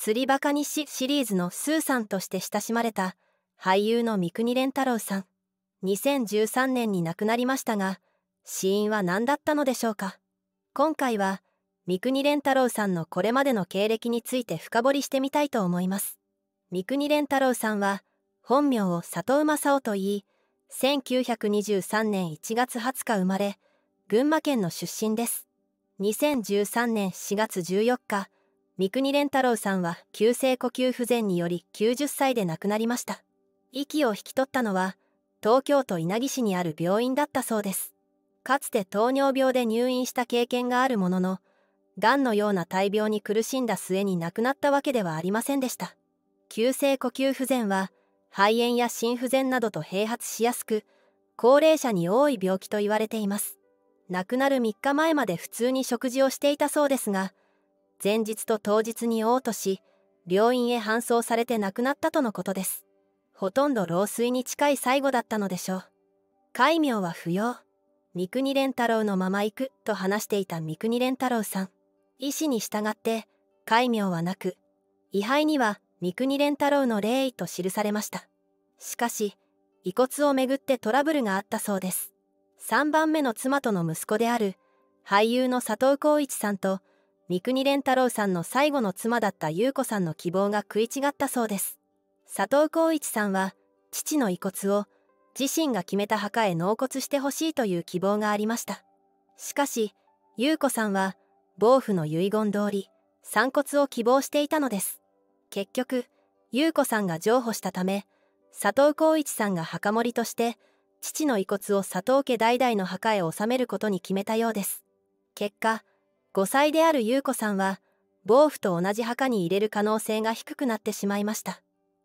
釣りバカ日誌シリーズのスーさんとして親しまれた俳優の三國連太郎さん。2013年に亡くなりましたが死因は何だったのでしょうか。今回は三國連太郎さんのこれまでの経歴について深掘りしてみたいと思います。三國連太郎さんは本名を里馬正夫と言い1923年1月20日生まれ群馬県の出身です。2013年4月14日三國連太郎さんは急性呼吸不全により90歳で亡くなりました。息を引き取ったのは東京都稲城市にある病院だったそうです。かつて糖尿病で入院した経験があるもののがんのような大病に苦しんだ末に亡くなったわけではありませんでした。急性呼吸不全は肺炎や心不全などと併発しやすく高齢者に多い病気と言われています。亡くなる3日前まで普通に食事をしていたそうですが前日と当日に嘔吐し病院へ搬送されて亡くなったとのことです。ほとんど老衰に近い最後だったのでしょう。戒名は不要。三國連太郎のまま行くと話していた三國連太郎さん。意思に従って戒名はなく位牌には三國連太郎の霊と記されました。しかし遺骨をめぐってトラブルがあったそうです。3番目の妻との息子である俳優の佐藤浩市さんと三國連太郎さんの最後の妻だった優子さんの希望が食い違ったそうです。佐藤浩市さんは父の遺骨を自身が決めた墓へ納骨してほしいという希望がありました。しかし優子さんは暴父の遺言通り散骨を希望していたのです。結局優子さんが譲歩したため佐藤浩一さんが墓守として父の遺骨を佐藤家代々の墓へ納めることに決めたようです。結果5歳である優子さんは暴父と同じ墓に入れる可能性が低くなってしまいました。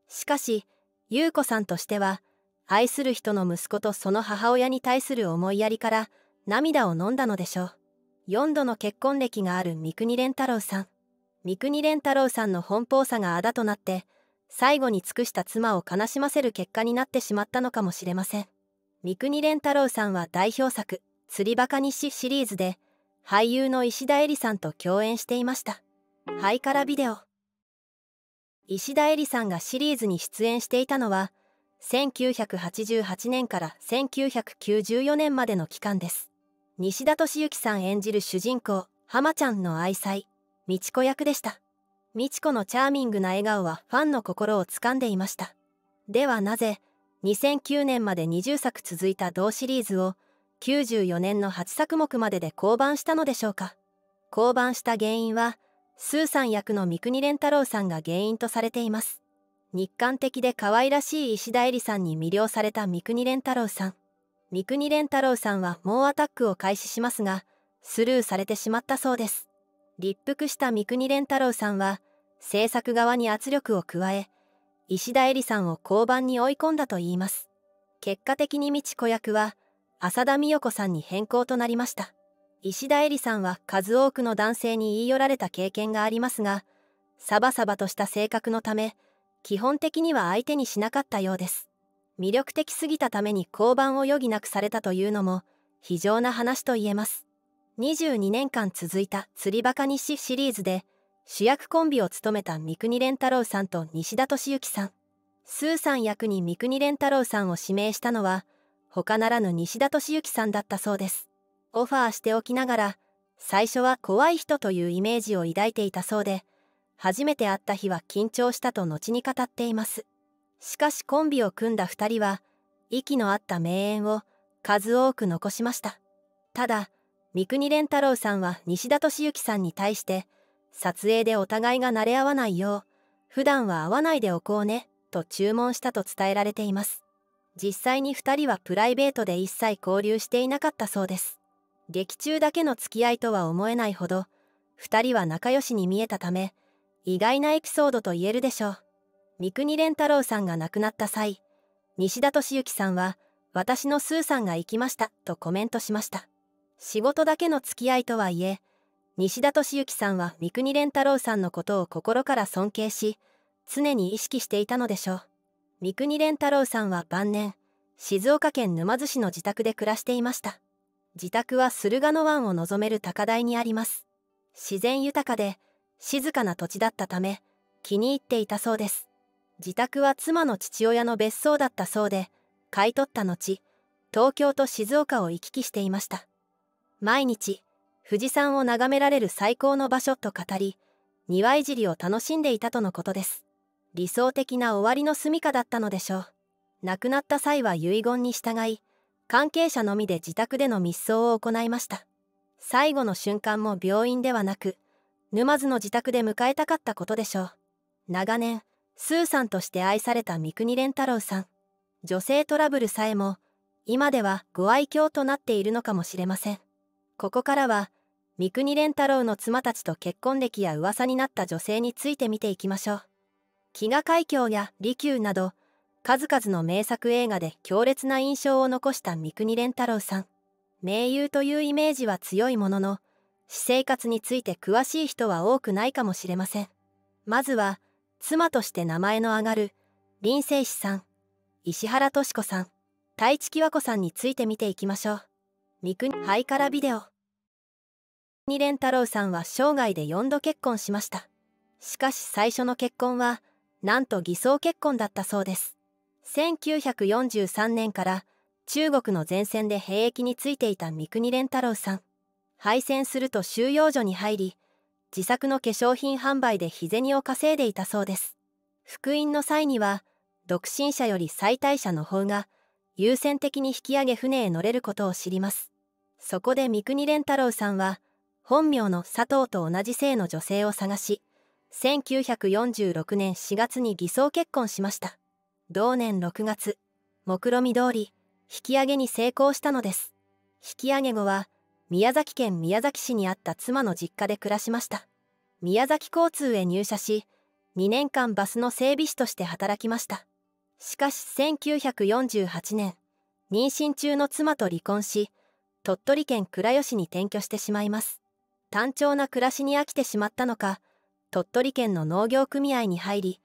しかし優子さんとしては愛する人の息子とその母親に対する思いやりから涙を飲んだのでしょう。4度の結婚歴がある三國連太郎さん。三國連太郎さんの奔放さがあだとなって最後に尽くした妻を悲しませる結果になってしまったのかもしれません。三國連太郎さんは代表作「釣りバカ日誌」シリーズで俳優の石田絵里さんと共演していました。ハイカラビデオ。石田絵里さんがシリーズに出演していたのは1988年から1994年までの期間です。西田敏行さん演じる主人公浜ちゃんの愛妻美智子役でした。美智子のチャーミングな笑顔はファンの心を掴んでいました。ではなぜ2009年まで20作続いた同シリーズを94年の8作目までで降板したのでしょうか。降板した原因はスーさん役の三國連太郎さんが原因とされています。日韓的で可愛らしい石田絵里さんに魅了された三國連太郎さん。三國連太郎さんは猛アタックを開始しますがスルーされてしまったそうです。立腹した三國連太郎さんは制作側に圧力を加え石田絵里さんを交番に追い込んだといいます。結果的に美智子役は浅田美代子さんに変更となりました。石田絵里さんは数多くの男性に言い寄られた経験がありますがサバサバとした性格のため基本的には相手にしなかったようです。魅力的すぎたために交番を余儀なくされたというのも非常な話と言えます。22年間続いた「釣りバカ日誌」シリーズで主役コンビを務めた三國連太郎さんと西田敏行さん。スーさん役に三國連太郎さんを指名したのは他ならぬ西田敏行さんだったそうです。オファーしておきながら最初は怖い人というイメージを抱いていたそうで初めて会った日は緊張したと後に語っています。しかしコンビを組んだ2人は息の合った名演を数多く残しました。ただ三國連太郎さんは西田敏行さんに対して撮影でお互いが慣れ合わないよう普段は会わないでおこうねと注文したと伝えられています。実際に2人はプライベートで一切交流していなかったそうです。劇中だけの付き合いとは思えないほど2人は仲良しに見えたため意外なエピソードと言えるでしょう。三國連太郎さんが亡くなった際西田敏行さんは私のスーさんが行きましたとコメントしました。仕事だけの付き合いとはいえ西田敏行さんは三國連太郎さんのことを心から尊敬し常に意識していたのでしょう。三國連太郎さんは晩年静岡県沼津市の自宅で暮らしていました。自宅は駿河の湾を望める高台にあります。自然豊かで静かな土地だったため気に入っていたそうです。自宅は妻の父親の別荘だったそうで買い取った後東京と静岡を行き来していました。毎日富士山を眺められる最高の場所と語り庭いじりを楽しんでいたとのことです。理想的な終わりの住処だったのでしょう。亡くなった際は遺言に従い関係者のみで自宅での密葬を行いました。最後の瞬間も病院ではなく沼津の自宅で迎えたかったことでしょう。長年スーさんとして愛された三國連太郎さん。女性トラブルさえも今ではご愛嬌となっているのかもしれません。ここからは三國連太郎の妻たちと結婚歴や噂になった女性について見ていきましょう。飢餓海峡や利休など数々の名作映画で強烈な印象を残した三國連太郎さん。名優というイメージは強いものの私生活について詳しい人は多くないかもしれません。まずは妻として名前の挙がる林清志さん石原敏子さん太一喜和子さんについて見ていきましょう。三国ハイカラビデオ。二連太郎さんは生涯で4度結婚しました。しかし最初の結婚はなんと偽装結婚だったそうです。1943年から中国の前線で兵役についていた三國連太郎さん。敗戦すると収容所に入り自作の化粧品販売で日銭を稼いでいたそうです。復員の際には独身者より最大者の方が優先的に引き上げ船へ乗れることを知ります。そこで三國連太郎さんは本名の佐藤と同じ姓の女性を探し1946年4月に偽装結婚しました。同年6月目論見通り引き上げに成功したのです。引き上げ後は宮崎県宮崎市にあった妻の実家で暮らしました。宮崎交通へ入社し2年間バスの整備士として働きました。しかし1948年妊娠中の妻と離婚し鳥取県倉吉に転居してしまいます。単調な暮らしに飽きてしまったのか鳥取県の農業組合に入り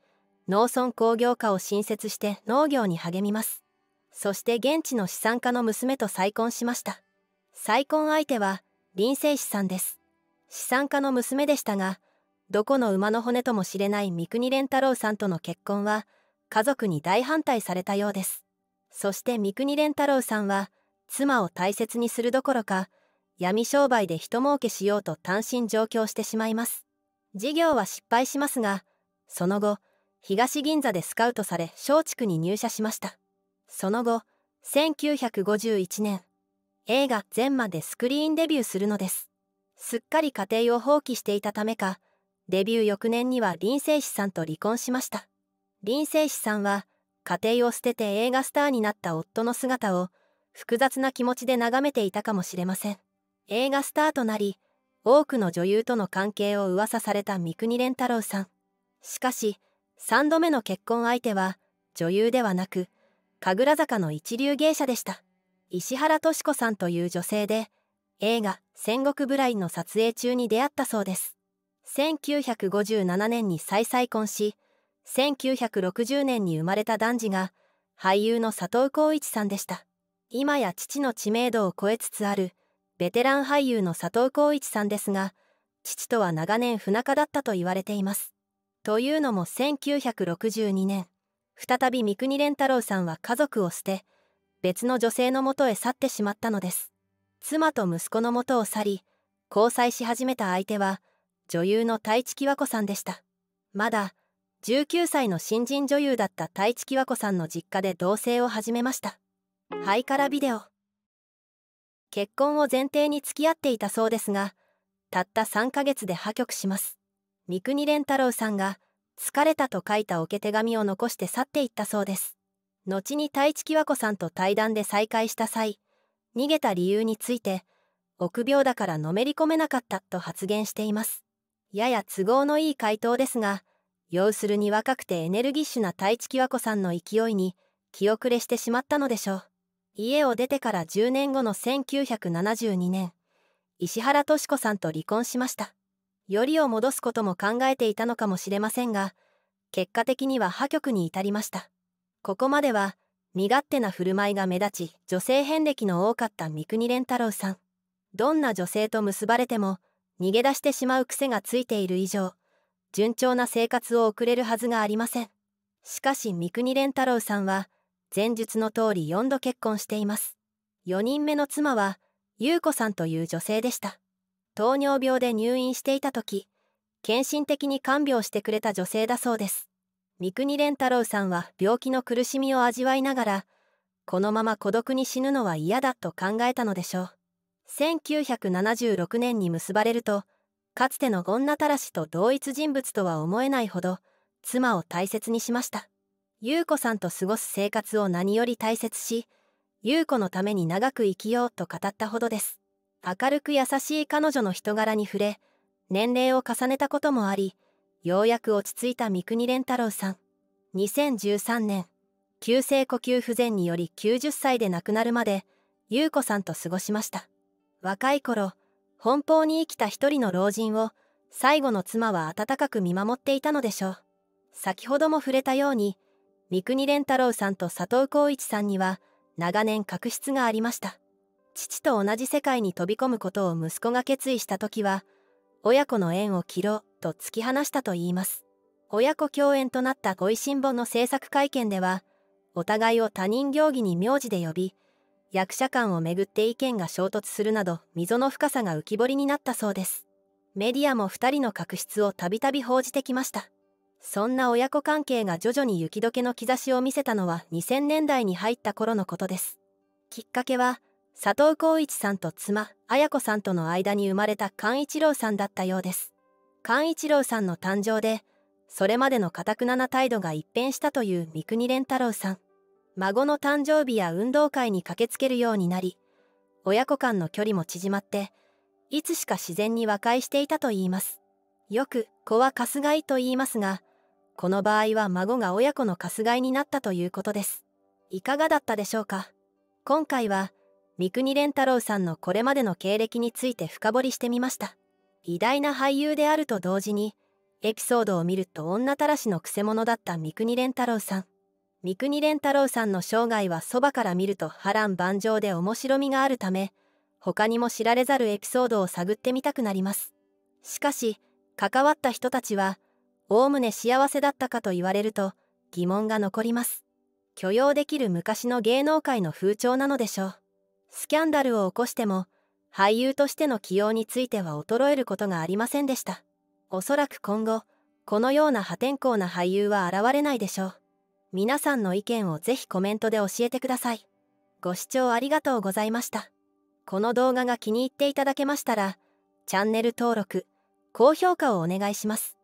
農村工業科を新設して農業に励みます。そして現地の資産家の娘と再婚しました。再婚相手は林清志さんです。資産家の娘でしたがどこの馬の骨ともしれない三國連太郎さんとの結婚は家族に大反対されたようです。そして三國連太郎さんは妻を大切にするどころか闇商売で人儲けしようと単身上京してしまいます。事業は失敗しますがその後東銀座でスカウトされ松竹に入社しました。その後1951年映画「全魔」でスクリーンデビューするのです。すっかり家庭を放棄していたためかデビュー翌年には林清志さんと離婚しました。林清志さんは家庭を捨てて映画スターになった夫の姿を複雑な気持ちで眺めていたかもしれません。映画スターとなり多くの女優との関係を噂された三國連太郎さん。しかし3度目の結婚相手は女優ではなく神楽坂の一流芸者でした。石原敏子さんという女性で映画「戦国ブライン」の撮影中に出会ったそうです。1957年に再再婚し1960年に生まれた男児が俳優の佐藤浩一さんでした。今や父の知名度を超えつつあるベテラン俳優の佐藤浩一さんですが父とは長年不仲だったと言われています。というのも1962年再び三國連太郎さんは家族を捨て別の女性のもとへ去ってしまったのです。妻と息子のもとを去り交際し始めた相手は女優の太一喜和子さんでした。まだ19歳の新人女優だった太一喜和子さんの実家で同棲を始めました。ハイカラビデオ。結婚を前提に付き合っていたそうですがたった3ヶ月で破局します。三國連太郎さんが疲れたと書いた置け手紙を残して去っていったそうです。後に太一喜和子さんと対談で再会した際逃げた理由について臆病だからのめり込めなかったと発言しています。やや都合のいい回答ですが要するに若くてエネルギッシュな太一喜和子さんの勢いに気遅れしてしまったのでしょう。家を出てから10年後の1972年石原敏子さんと離婚しました。よりを戻すことも考えていたのかもしれませんが結果的には破局に至りました。ここまでは身勝手な振る舞いが目立ち女性遍歴の多かった三國連太郎さん。どんな女性と結ばれても逃げ出してしまう癖がついている以上順調な生活を送れるはずがありません。しかし三國連太郎さんは前述の通り4度結婚しています。4人目の妻は優子さんという女性でした。糖尿病で入院していた時献身的に看病してくれた女性だそうです。三國連太郎さんは病気の苦しみを味わいながらこのまま孤独に死ぬのは嫌だと考えたのでしょう。1976年に結ばれるとかつての女たらしと同一人物とは思えないほど妻を大切にしました。優子さんと過ごす生活を何より大切し優子のために長く生きようと語ったほどです。明るく優しい彼女の人柄に触れ年齢を重ねたこともありようやく落ち着いた三國連太郎さん。2013年急性呼吸不全により90歳で亡くなるまで優子さんと過ごしました。若い頃奔放に生きた一人の老人を最後の妻は温かく見守っていたのでしょう。先ほども触れたように三國連太郎さんと佐藤浩一さんには長年確執がありました。父と同じ世界に飛び込むことを息子が決意した時は親子の縁を切ろうと突き放したといいます。親子共演となった恋新本の制作会見ではお互いを他人行儀に名字で呼び役者間をめぐって意見が衝突するなど溝の深さが浮き彫りになったそうです。メディアも2人の確執をたびたび報じてきました。そんな親子関係が徐々に雪解けの兆しを見せたのは2000年代に入った頃のことです。きっかけは佐藤浩一さんと妻綾子さんとの間に生まれた寛一郎さんだったようです。寛一郎さんの誕生でそれまでのかたくなな態度が一変したという三國連太郎さん。孫の誕生日や運動会に駆けつけるようになり親子間の距離も縮まっていつしか自然に和解していたといいます。よく子はかすがいと言いますがこの場合は孫が親子のかすがいになったということです。いかがだったでしょうか？今回は三國連太郎さんのこれまでの経歴について深掘りしてみました。偉大な俳優であると同時にエピソードを見ると女たらしのくせ者だった三國連太郎さん。三國連太郎さんの生涯はそばから見ると波乱万丈で面白みがあるため他にも知られざるエピソードを探ってみたくなります。しかし関わった人たちはおおむね幸せだったかと言われると疑問が残ります許容できる昔の芸能界の風潮なのでしょうスキャンダルを起こしても俳優としての起用については衰えることがありませんでしたおそらく今後このような破天荒な俳優は現れないでしょう皆さんの意見をぜひコメントで教えてください。ご視聴ありがとうございました。この動画が気に入っていただけましたら、チャンネル登録、高評価をお願いします。